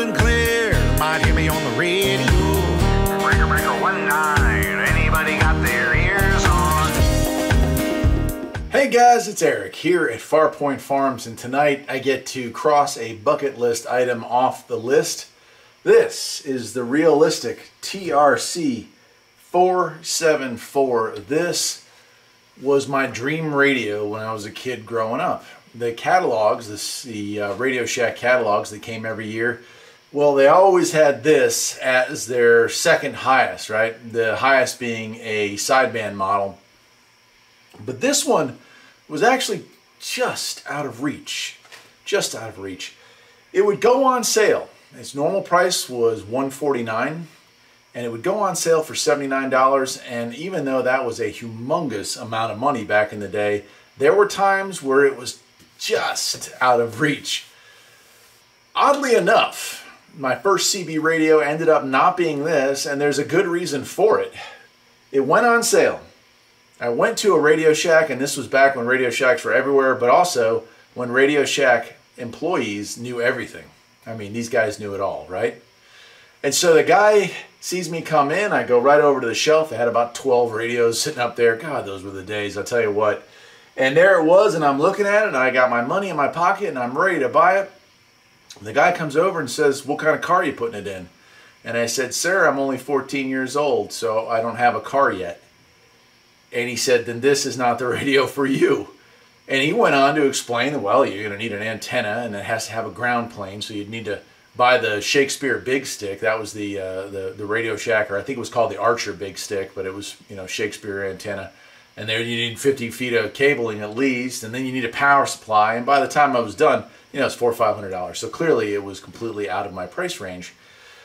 loud and clear. Might hear me on the radio. Breaker Breaker 19. Anybody got their ears on? Hey guys, it's Eric here at Farpoint Farms, and tonight I get to cross a bucket list item off the list. This is the realistic TRC 474. This was my dream radio when I was a kid growing up. The catalogs, this, the uh, Radio Shack catalogs that came every year, well, they always had this as their second highest, right? The highest being a sideband model. But this one was actually just out of reach. Just out of reach. It would go on sale. Its normal price was 149 and it would go on sale for $79 and even though that was a humongous amount of money back in the day, there were times where it was just out of reach. Oddly enough, my first CB radio ended up not being this and there's a good reason for it. It went on sale I went to a Radio Shack, and this was back when Radio Shacks were everywhere, but also when Radio Shack employees knew everything. I mean, these guys knew it all, right? And so the guy sees me come in. I go right over to the shelf. They had about 12 radios sitting up there. God, those were the days, I'll tell you what. And there it was, and I'm looking at it, and I got my money in my pocket, and I'm ready to buy it. The guy comes over and says, What kind of car are you putting it in? And I said, Sir, I'm only 14 years old, so I don't have a car yet. And he said, then this is not the radio for you. And he went on to explain that, well, you're going to need an antenna and it has to have a ground plane. So you'd need to buy the Shakespeare Big Stick. That was the, uh, the, the Radio Shack, or I think it was called the Archer Big Stick, but it was, you know, Shakespeare antenna. And there you need 50 feet of cabling at least. And then you need a power supply. And by the time I was done, you know, it's four or $500. So clearly it was completely out of my price range.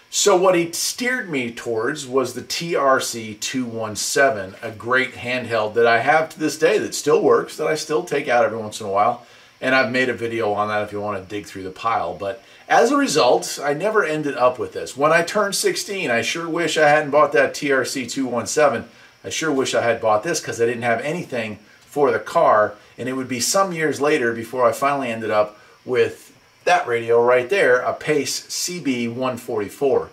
So what he steered me towards was the TRC-217, a great handheld that I have to this day that still works, that I still take out every once in a while. And I've made a video on that if you want to dig through the pile. But as a result, I never ended up with this. When I turned 16, I sure wish I hadn't bought that TRC-217. I sure wish I had bought this because I didn't have anything for the car. And it would be some years later before I finally ended up with that radio right there, a Pace CB144.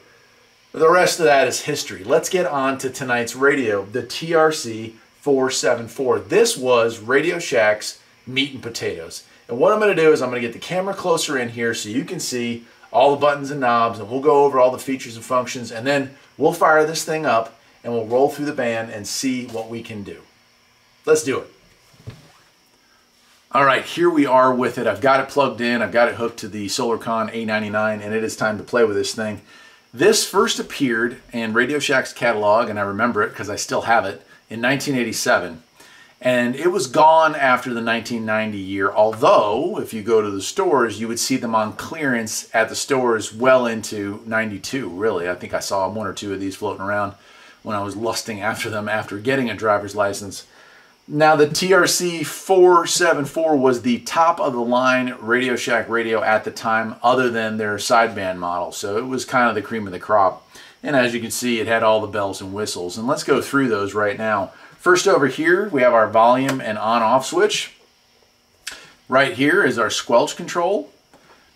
The rest of that is history. Let's get on to tonight's radio, the TRC 474. This was Radio Shack's meat and potatoes. And what I'm going to do is I'm going to get the camera closer in here so you can see all the buttons and knobs and we'll go over all the features and functions and then we'll fire this thing up and we'll roll through the band and see what we can do. Let's do it. All right, here we are with it. I've got it plugged in. I've got it hooked to the Solarcon A99, and it is time to play with this thing. This first appeared in Radio Shack's catalog, and I remember it because I still have it, in 1987. And it was gone after the 1990 year, although if you go to the stores, you would see them on clearance at the stores well into 92, really. I think I saw one or two of these floating around when I was lusting after them after getting a driver's license. Now the TRC 474 was the top of the line Radio Shack radio at the time other than their sideband model. So it was kind of the cream of the crop. And as you can see, it had all the bells and whistles. And let's go through those right now. First over here, we have our volume and on-off switch. Right here is our squelch control.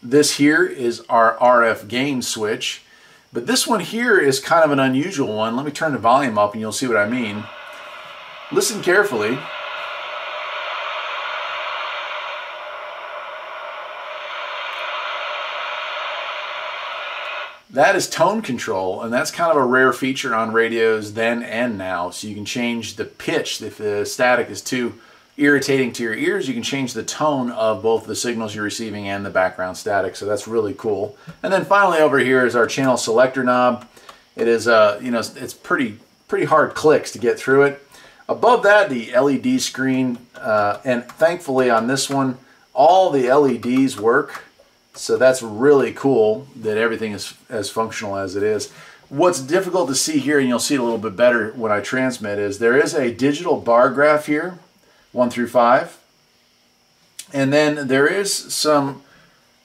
This here is our RF gain switch. But this one here is kind of an unusual one. Let me turn the volume up and you'll see what I mean. Listen carefully. That is tone control, and that's kind of a rare feature on radios then and now. So you can change the pitch. If the static is too irritating to your ears, you can change the tone of both the signals you're receiving and the background static. So that's really cool. And then finally over here is our channel selector knob. It is, uh, you know, it's pretty, pretty hard clicks to get through it. Above that, the LED screen, uh, and thankfully on this one, all the LEDs work. So that's really cool that everything is as functional as it is. What's difficult to see here, and you'll see it a little bit better when I transmit, is there is a digital bar graph here, 1 through 5. And then there is some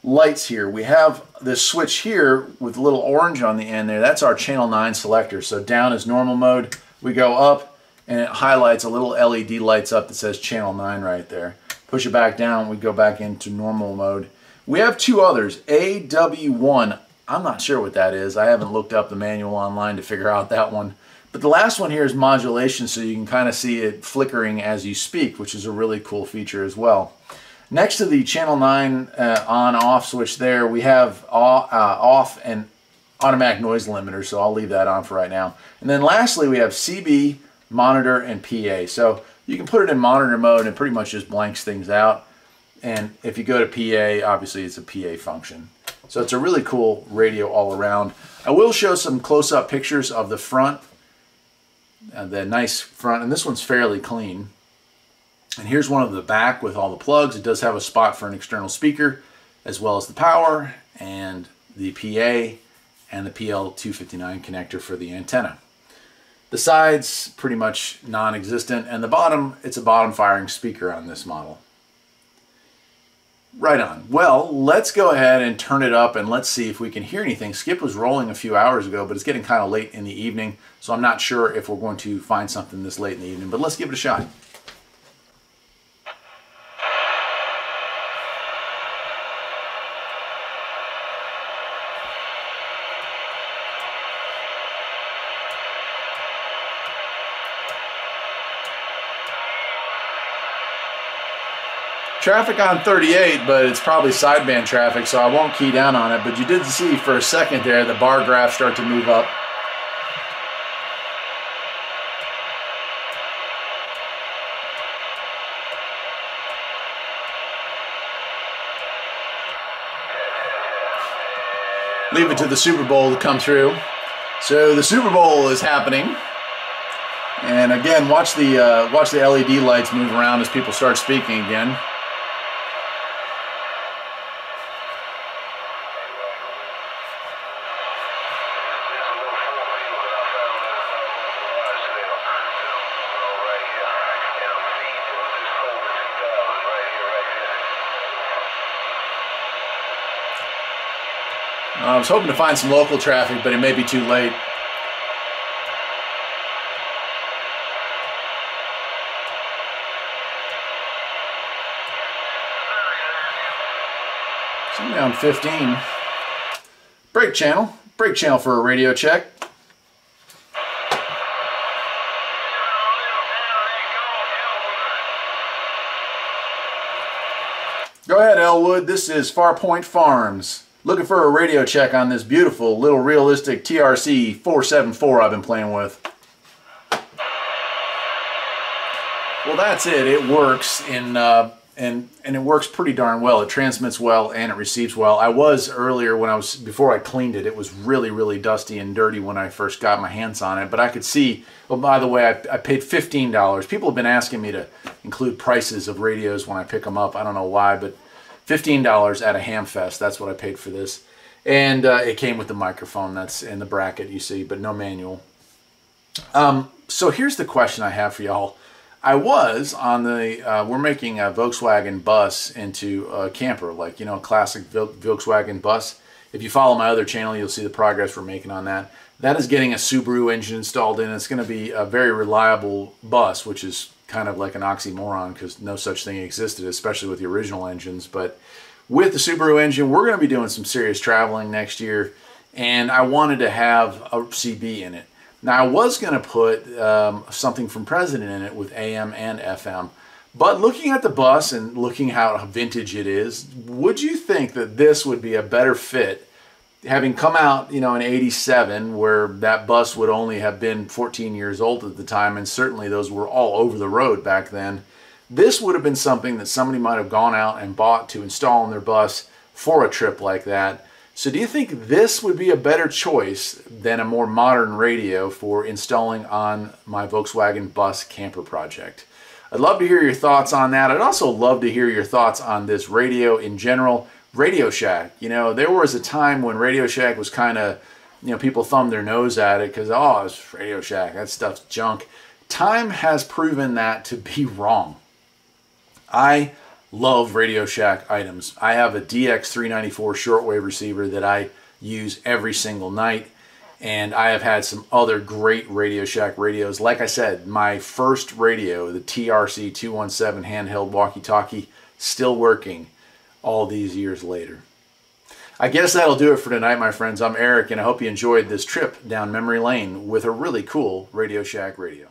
lights here. We have this switch here with a little orange on the end there. That's our channel 9 selector. So down is normal mode. We go up, and it highlights a little LED lights up that says channel 9 right there. Push it back down, we go back into normal mode. We have two others, AW1 I'm not sure what that is. I haven't looked up the manual online to figure out that one. But the last one here is modulation, so you can kind of see it flickering as you speak, which is a really cool feature as well. Next to the channel 9 uh, on-off switch there, we have off, uh, off and automatic noise limiter, so I'll leave that on for right now. And then lastly, we have CB, monitor, and PA. So you can put it in monitor mode and pretty much just blanks things out. And if you go to PA, obviously it's a PA function. So it's a really cool radio all around. I will show some close-up pictures of the front, uh, the nice front, and this one's fairly clean. And here's one of the back with all the plugs. It does have a spot for an external speaker, as well as the power and the PA and the PL259 connector for the antenna. The sides, pretty much non-existent, and the bottom, it's a bottom firing speaker on this model. Right on. Well, let's go ahead and turn it up and let's see if we can hear anything. Skip was rolling a few hours ago, but it's getting kind of late in the evening, so I'm not sure if we're going to find something this late in the evening, but let's give it a shot. Traffic on 38, but it's probably sideband traffic, so I won't key down on it. But you did see for a second there the bar graph start to move up. Leave it to the Super Bowl to come through. So the Super Bowl is happening. And again, watch the uh, watch the LED lights move around as people start speaking again. Was hoping to find some local traffic, but it may be too late. So I'm down 15. Break channel. Break channel for a radio check. Go ahead, Elwood. This is Farpoint Farms. Looking for a radio check on this beautiful little realistic TRC 474 I've been playing with. Well, that's it. It works in uh, and and it works pretty darn well. It transmits well and it receives well. I was earlier when I was before I cleaned it. It was really really dusty and dirty when I first got my hands on it. But I could see. Oh, by the way, I, I paid fifteen dollars. People have been asking me to include prices of radios when I pick them up. I don't know why, but $15 at a Hamfest. That's what I paid for this. And uh, it came with the microphone that's in the bracket you see, but no manual. Um, so here's the question I have for y'all. I was on the, uh, we're making a Volkswagen bus into a camper, like, you know, a classic Volkswagen bus. If you follow my other channel, you'll see the progress we're making on that. That is getting a Subaru engine installed in. It's going to be a very reliable bus, which is kind of like an oxymoron because no such thing existed, especially with the original engines. But with the Subaru engine, we're going to be doing some serious traveling next year, and I wanted to have a CB in it. Now, I was going to put um, something from President in it with AM and FM, but looking at the bus and looking how vintage it is, would you think that this would be a better fit having come out, you know, in 87, where that bus would only have been 14 years old at the time, and certainly those were all over the road back then, this would have been something that somebody might have gone out and bought to install on their bus for a trip like that. So do you think this would be a better choice than a more modern radio for installing on my Volkswagen bus camper project? I'd love to hear your thoughts on that. I'd also love to hear your thoughts on this radio in general. Radio Shack. You know, there was a time when Radio Shack was kind of, you know, people thumbed their nose at it because, oh, it's Radio Shack. That stuff's junk. Time has proven that to be wrong. I love Radio Shack items. I have a DX394 shortwave receiver that I use every single night. And I have had some other great Radio Shack radios. Like I said, my first radio, the TRC 217 handheld walkie-talkie, still working all these years later. I guess that'll do it for tonight, my friends. I'm Eric, and I hope you enjoyed this trip down memory lane with a really cool Radio Shack radio.